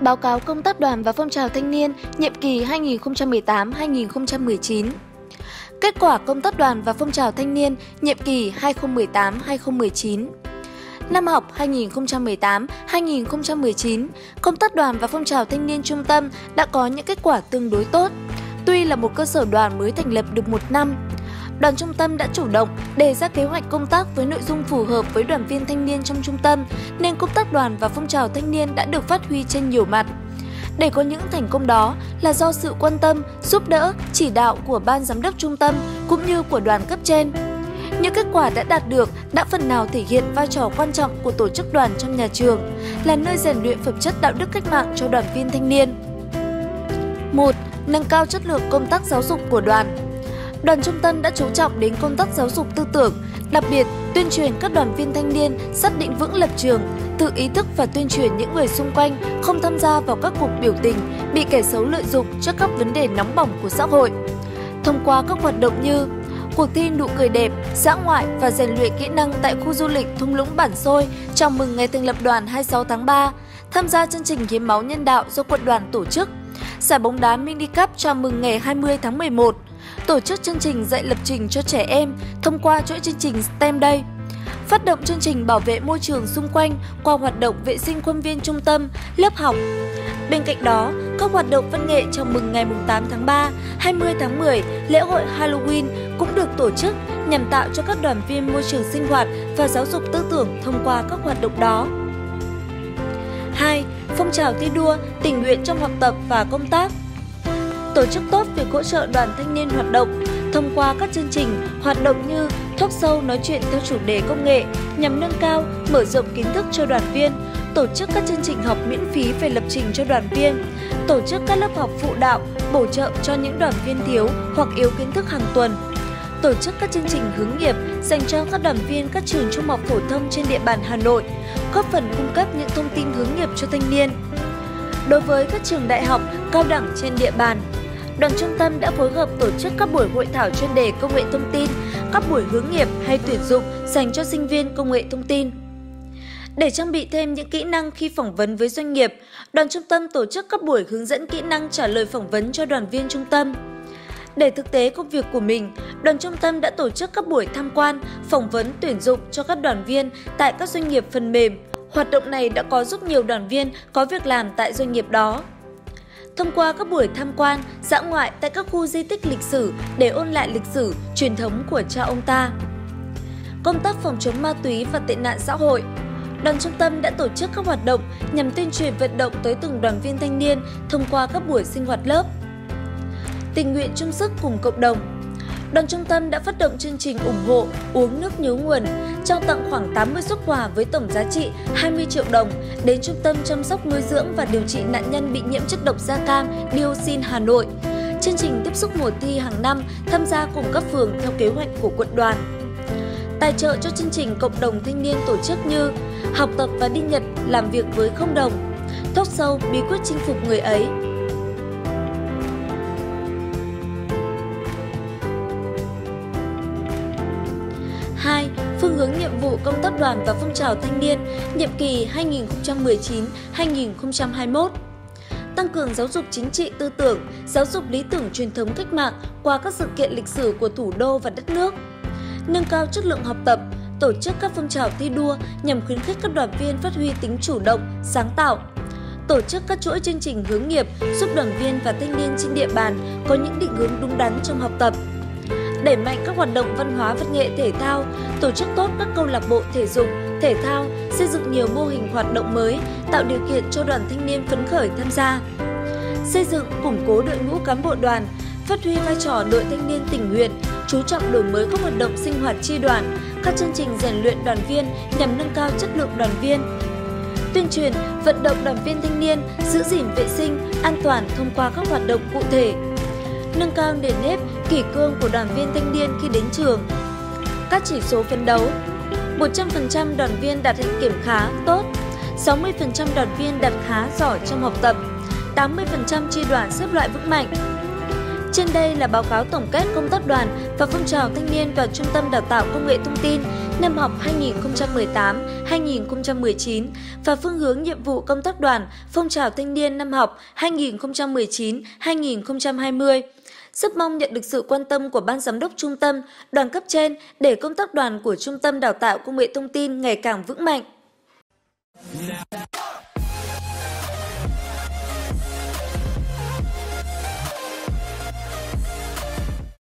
Báo cáo công tác đoàn và phong trào thanh niên nhiệm kỳ 2018-2019 Kết quả công tác đoàn và phong trào thanh niên nhiệm kỳ 2018-2019 Năm học 2018-2019, công tác đoàn và phong trào thanh niên trung tâm đã có những kết quả tương đối tốt. Tuy là một cơ sở đoàn mới thành lập được một năm, đoàn trung tâm đã chủ động đề ra kế hoạch công tác với nội dung phù hợp với đoàn viên thanh niên trong trung tâm, nên công tác đoàn và phong trào thanh niên đã được phát huy trên nhiều mặt. Để có những thành công đó là do sự quan tâm, giúp đỡ, chỉ đạo của ban giám đốc trung tâm cũng như của đoàn cấp trên. Những kết quả đã đạt được đã phần nào thể hiện vai trò quan trọng của tổ chức đoàn trong nhà trường, là nơi rèn luyện phẩm chất đạo đức cách mạng cho đoàn viên thanh niên. 1. Nâng cao chất lượng công tác giáo dục của đoàn Đoàn trung tâm đã chú trọng đến công tác giáo dục tư tưởng, đặc biệt tuyên truyền các đoàn viên thanh niên xác định vững lập trường, tự ý thức và tuyên truyền những người xung quanh không tham gia vào các cuộc biểu tình, bị kẻ xấu lợi dụng trước các vấn đề nóng bỏng của xã hội. Thông qua các hoạt động như cuộc thi nụ cười đẹp, xã ngoại và rèn luyện kỹ năng tại khu du lịch thung lũng Bản Xôi chào mừng ngày thành lập đoàn 26 tháng 3, tham gia chương trình hiến máu nhân đạo do quận đoàn tổ chức, giải bóng đá mini cup chào mừng ngày 20 tháng 11, tổ chức chương trình dạy lập trình cho trẻ em thông qua chuỗi chương trình STEM Day, phát động chương trình bảo vệ môi trường xung quanh qua hoạt động vệ sinh khuôn viên trung tâm, lớp học. Bên cạnh đó, các hoạt động văn nghệ chào mừng ngày 8 tháng 3, 20 tháng 10, lễ hội Halloween cũng được tổ chức nhằm tạo cho các đoàn viên môi trường sinh hoạt và giáo dục tư tưởng thông qua các hoạt động đó. 2. Phong trào thi đua, tình nguyện trong học tập và công tác tổ chức tốt việc hỗ trợ đoàn thanh niên hoạt động thông qua các chương trình, hoạt động như talk sâu nói chuyện theo chủ đề công nghệ nhằm nâng cao, mở rộng kiến thức cho đoàn viên, tổ chức các chương trình học miễn phí về lập trình cho đoàn viên, tổ chức các lớp học phụ đạo, bổ trợ cho những đoàn viên thiếu hoặc yếu kiến thức hàng tuần, tổ chức các chương trình hướng nghiệp dành cho các đoàn viên các trường trung học phổ thông trên địa bàn Hà Nội, góp phần cung cấp những thông tin hướng nghiệp cho thanh niên. Đối với các trường đại học, cao đẳng trên địa bàn, đoàn trung tâm đã phối hợp tổ chức các buổi hội thảo chuyên đề công nghệ thông tin, các buổi hướng nghiệp hay tuyển dụng dành cho sinh viên công nghệ thông tin. Để trang bị thêm những kỹ năng khi phỏng vấn với doanh nghiệp, đoàn trung tâm tổ chức các buổi hướng dẫn kỹ năng trả lời phỏng vấn cho đoàn viên trung tâm. Để thực tế công việc của mình, đoàn trung tâm đã tổ chức các buổi tham quan, phỏng vấn tuyển dụng cho các đoàn viên tại các doanh nghiệp phần mềm. Hoạt động này đã có giúp nhiều đoàn viên có việc làm tại doanh nghiệp đó thông qua các buổi tham quan, dã ngoại tại các khu di tích lịch sử để ôn lại lịch sử, truyền thống của cha ông ta. Công tác phòng chống ma túy và tệ nạn xã hội Đoàn trung tâm đã tổ chức các hoạt động nhằm tuyên truyền vận động tới từng đoàn viên thanh niên thông qua các buổi sinh hoạt lớp. Tình nguyện chung sức cùng cộng đồng đoàn trung tâm đã phát động chương trình ủng hộ uống nước nhớ nguồn, trao tặng khoảng 80 xuất quà với tổng giá trị 20 triệu đồng đến Trung tâm chăm sóc nuôi dưỡng và điều trị nạn nhân bị nhiễm chất độc da cam dioxin Hà Nội. Chương trình tiếp xúc mùa thi hàng năm tham gia cùng các phường theo kế hoạch của quận đoàn. Tài trợ cho chương trình cộng đồng thanh niên tổ chức như học tập và đi Nhật làm việc với không đồng, thốc sâu bí quyết chinh phục người ấy, 2. Phương hướng nhiệm vụ công tác đoàn và phong trào thanh niên nhiệm kỳ 2019-2021 tăng cường giáo dục chính trị tư tưởng, giáo dục lý tưởng truyền thống cách mạng qua các sự kiện lịch sử của thủ đô và đất nước, nâng cao chất lượng học tập, tổ chức các phong trào thi đua nhằm khuyến khích các đoàn viên phát huy tính chủ động, sáng tạo, tổ chức các chuỗi chương trình hướng nghiệp giúp đoàn viên và thanh niên trên địa bàn có những định hướng đúng đắn trong học tập, đẩy mạnh các hoạt động văn hóa văn nghệ thể thao, tổ chức tốt các câu lạc bộ thể dục, thể thao, xây dựng nhiều mô hình hoạt động mới, tạo điều kiện cho đoàn thanh niên phấn khởi tham gia. Xây dựng, củng cố đội ngũ cán bộ đoàn, phát huy vai trò đội thanh niên tình nguyện, chú trọng đổi mới các hoạt động sinh hoạt tri đoàn, các chương trình rèn luyện đoàn viên nhằm nâng cao chất lượng đoàn viên, tuyên truyền, vận động đoàn viên thanh niên giữ gìn vệ sinh, an toàn thông qua các hoạt động cụ thể, nâng cao nền nếp, kỷ cương của đoàn viên thanh niên khi đến trường. Các chỉ số phấn đấu 100% đoàn viên đạt hạnh kiểm khá, tốt 60% đoàn viên đạt khá giỏi trong học tập 80% chi đoàn xếp loại vững mạnh Trên đây là báo cáo tổng kết công tác đoàn và phong trào thanh niên đoàn Trung tâm Đào tạo Công nghệ Thông tin năm học 2018-2019 và phương hướng nhiệm vụ công tác đoàn phong trào thanh niên năm học 2019-2020. Rất mong nhận được sự quan tâm của Ban Giám đốc Trung tâm, đoàn cấp trên để công tác đoàn của Trung tâm Đào tạo Công nghệ Thông tin ngày càng vững mạnh.